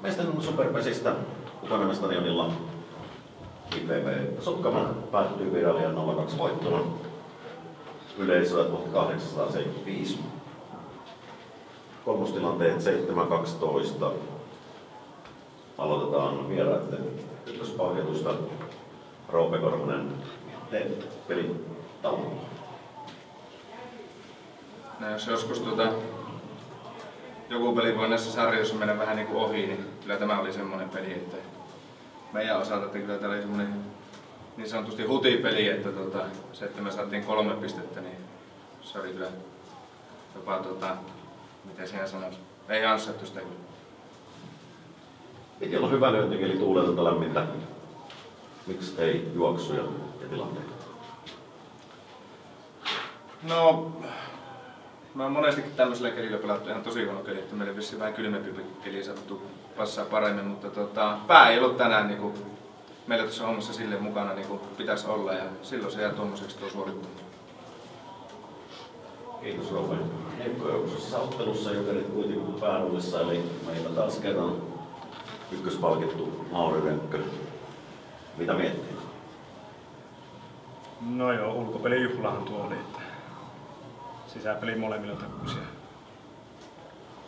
Miesten superpesistä Upanimen stadionilla IPV Sokkama päättyy virallinen 0-2 voittona. Yleisöä 1875. Kolmostilanteet 7-12. Aloitetaan vieraiden ykköspahjatusta. Roope Korhonen, pelin taukolla. No jos joskus tuota, joku peli voi näissä sarjoissa mennä vähän niin kuin ohi, niin kyllä tämä oli semmoinen peli, että meidän osalta, että kyllä tämä oli semmoinen niin sanotusti hutipeli, että tuota, se, että me saatiin kolme pistettä, niin se oli kyllä jopa, tuota, miten siinä sanoisi, ei ansattu sitä kyllä. Piti olla hyvä lyönti, eli tuuletonta lämmintä. Miksi ei juoksuja ja tilanteita? No, mä oon monestikin tämmöisellä kelillä pelattu ihan tosi huono keli, että meille vissiin vähän kylmempi keli sattuu passaa paremmin, mutta tota, pää ei ollut tänään niin kuin, meillä tuossa hommassa sille mukana niin kuin pitäisi olla ja silloin se jää tuommoiseksi tuo suorittaminen. Kiitos Roope. Heikkojoukkuisessa ottelussa Jokerit kuitenkin pääroolissa, eli meillä taas kerran ykköspalkittu Mauri Rönkkö. Mitä miettii? No joo, ulkopelijuhlahan tuo oli, että sisäpeli molemmilla takkuisia.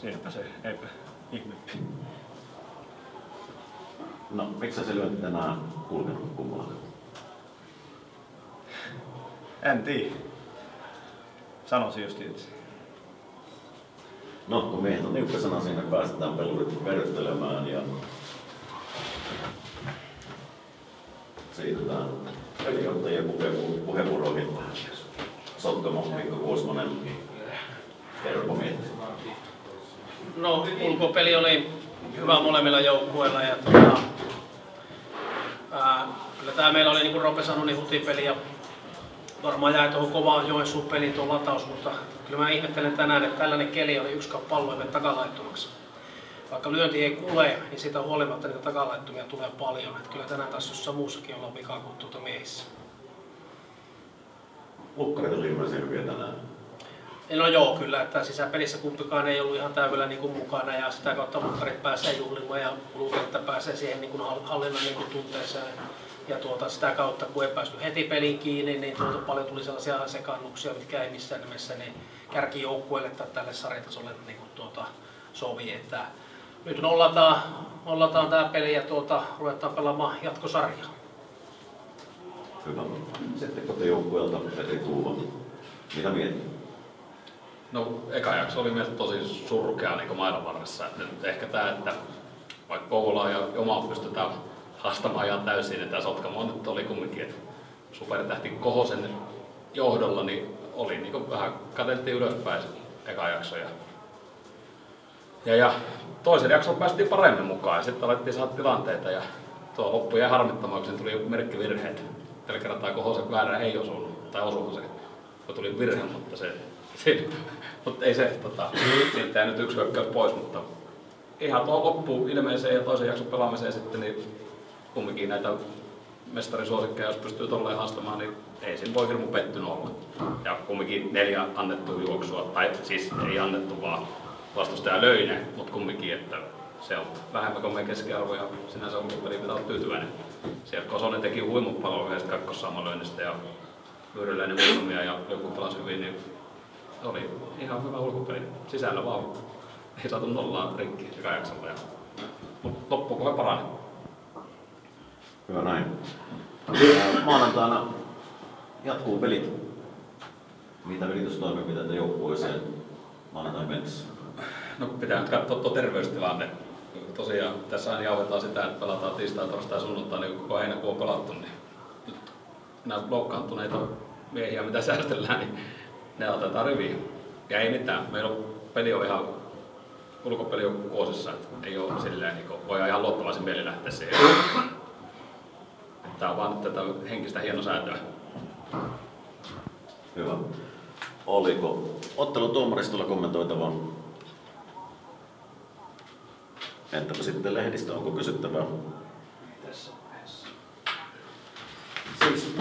Siinäpä se, eipä ihmeempi. No, miksi se lyönti tänään kulkenut kummallakaan? En tiedä. Sanoisin jos tietysti. No, kun miehet on niukkasana sinne, päästetään pelurit verryttelemään ja siirrytään pelijohtajien puheenvuoro- puheenvuoroihin. Sotkamo, Mikko Kuosmanen, kerropa miettii. No, ulkopeli oli hyvä molemmilla joukkueilla ja tota, ää, kyllä tämä meillä oli niin kuin Rope sanoi, niin hutipeli ja varmaan jäi tuohon kovaan Joensuun peliin tuo lataus, mutta kyllä mä ihmettelen tänään, että tällainen keli oli yksi pallo ja takalaittomaksi. Vaikka lyönti ei kule, niin siitä huolimatta niitä takalaittomia tulee paljon. Että kyllä tänään taas jossain muussakin ollaan vikaa kuin tuota miehissä. Lukkarit oli ilmeisen hyviä tänään. No joo, kyllä, että sisäpelissä kumpikaan ei ollut ihan täydellä niin kuin mukana ja sitä kautta mukkarit pääsee juhlimaan ja ulukenttä pääsee siihen niin kuin hall- hallinnan niin kuin tunteeseen. Ja tuota, sitä kautta, kun ei päästy heti peliin kiinni, niin tuota, paljon tuli sellaisia sekannuksia, mitkä ei missään nimessä niin kärkijoukkueelle tai tälle sarjatasolle niin kuin tuota, sovi. Että nyt nollataan, nollataan tämä peli ja tuota, ruvetaan pelaamaan jatkosarjaa. Hyvä. Sitten kotijoukkueelta Petri Tuuva. Mitä mietit? No, eka jakso oli mielestäni tosi surkea niin mailan varressa. Et nyt ehkä tämä, että vaikka Kouvola ja Joma pystytään haastamaan ihan täysin, että Sotkamo nyt oli kumminkin, että supertähti Kohosen johdolla, niin oli niin vähän katseltiin ylöspäin eka jakso. Ja, ja, ja toisen jakson päästiin paremmin mukaan ja sitten alettiin saada tilanteita ja tuo loppu jäi harmittamaan, kun tuli joku merkkivirhe. Tällä kertaa Kohosen väärä ei osunut, tai osuuko se, kun tuli virhe, mutta se Siin, mutta ei se, tota, siitä nyt yksi hyökkäys pois, mutta ihan tuohon loppuun ilmeiseen ja toisen jakson pelaamiseen sitten, niin kumminkin näitä mestarisuosikkeja, jos pystyy tolleen haastamaan, niin ei siinä voi hirmu pettynyt olla. Ja kumminkin neljä annettua juoksua, tai siis ei annettu vaan vastustaja löi ne, mutta kumminkin, että se on vähemmän kuin meidän keskiarvo ja sinänsä ulkopeli pitää olla tyytyväinen. Siellä Kosonen teki huimut paloa yhdestä kakkossaamalöinnistä ja Vyryläinen muutamia ja joku pelasi hyvin, niin oli ihan hyvä ulkopeli. Sisällä vaan ei saatu nollaa rikki eka jaksolla. Ja... Mutta loppukohan parani. Hyvä näin. Maanantaina jatkuu pelit. Mitä yritystoimenpiteitä joukkueeseen maanantain mennessä? No pitää nyt katsoa tuo terveystilanne. Tosiaan tässä aina jauhetaan sitä, että pelataan tiistai, torstai, sunnuntai, niin koko heinäkuu on pelattu. Niin nyt nämä loukkaantuneita miehiä, mitä säästellään, niin ne otetaan riviin. Ja ei mitään. Meillä on peli on ihan ulkopeli on kuosissa, että ei ole silleen, niin kuin, voi ihan luottavaisin mieli lähteä siihen. Tämä on vaan tätä henkistä hienosäätöä. Hyvä. Oliko ottelun tuomaristolla kommentoitavaa? Entäpä sitten lehdistä, onko kysyttävää? Tässä vaiheessa. Siis.